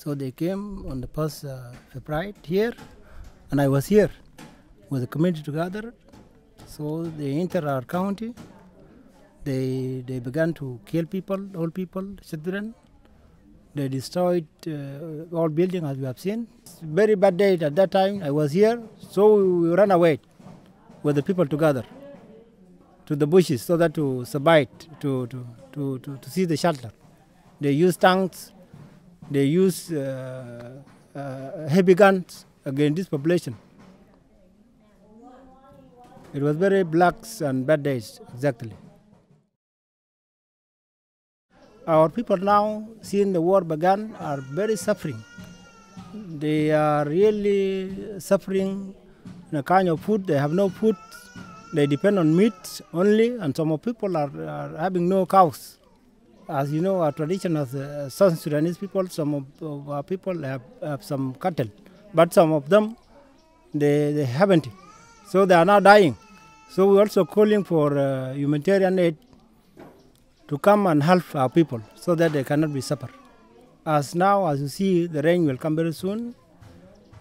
So they came on the first uh, February here, and I was here with the community together. So they entered our county. They they began to kill people, old people, children. They destroyed uh, all buildings as we have seen. Very bad day at that time. I was here, so we ran away with the people together to the bushes so that to survive, to, to, to, to, to see the shelter. They used tanks, they use uh, uh, heavy guns against this population. It was very black and bad days, exactly. Our people now, seeing the war began, are very suffering. They are really suffering in a kind of food. They have no food. They depend on meat only, and some of people are, are having no cows. As you know, our tradition as uh, South Sudanese people, some of, our people have, have some cattle, but some of them they, they haven't. So they are now dying. So we're also calling for uh, humanitarian aid to come and help our people so that they cannot be suffer. As now, as you see, the rain will come very soon.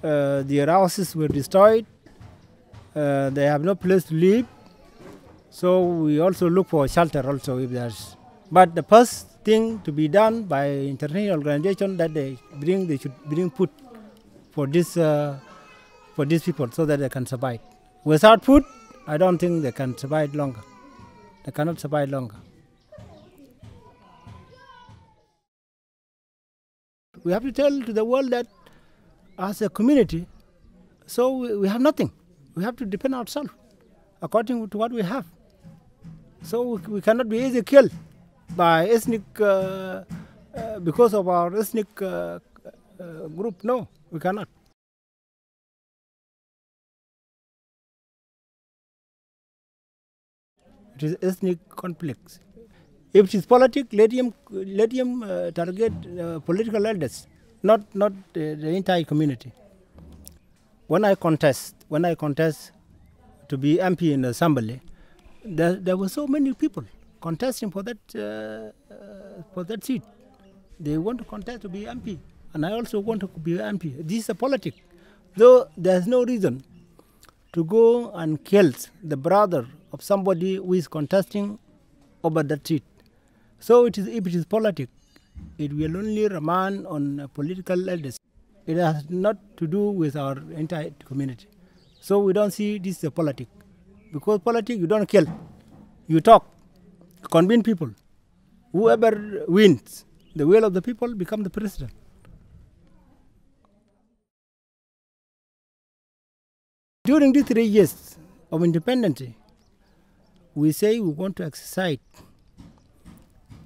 Uh, their houses were destroyed. Uh, they have no place to live. So we also look for shelter also if there's. But the first thing to be done by international organization that they bring, they should bring food for this uh, for these people so that they can survive. Without food, I don't think they can survive longer. They cannot survive longer. We have to tell to the world that as a community, so we, have nothing. We have to depend ourselves according to what we have. So we, we cannot be easily killed by ethnic uh, uh, because of our ethnic uh, group. No, we cannot. It is ethnic conflicts. If it is politics, let him let him uh, target uh, political elders, not not the, the entire community. When I contest, when I contest to be MP in Assembly, there, there were so many people contesting for that uh, uh, for that seat. They want to contest to be MP, and I also want to be MP. This is a politics. Though there's no reason to go and kill the brother of somebody who is contesting over that seat. So it is, if it is politics, it will only remain on political elders. It has not to do with our entire community. So we don't see this as a politics. Because politics, you don't kill. You talk, convince people. Whoever wins, the will of the people become the president. During these three years of independence, we say we want to exercise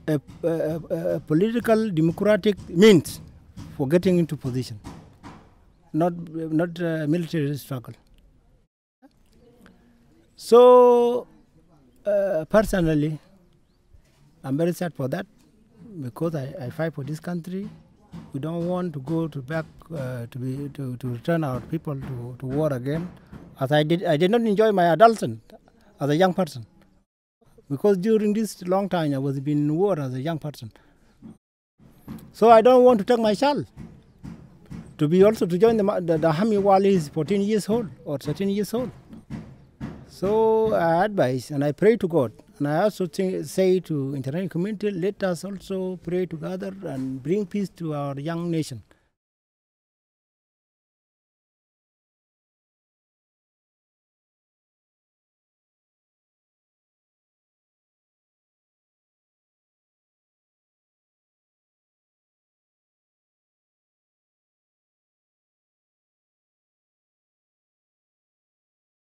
a, a, a, political democratic means for getting into position, not not military struggle. So uh, personally, I'm very sad for that because I, I, fight for this country. We don't want to go to back uh, to be to, to return our people to, to war again. As I did, I did not enjoy my adolescence as a young person because during this long time I was in war as a young person. So I don't want to take my child to be also to join the, the, the army while he's 14 years old or 13 years old. So I advise and I pray to God. And I also say to international community, let us also pray together and bring peace to our young nation.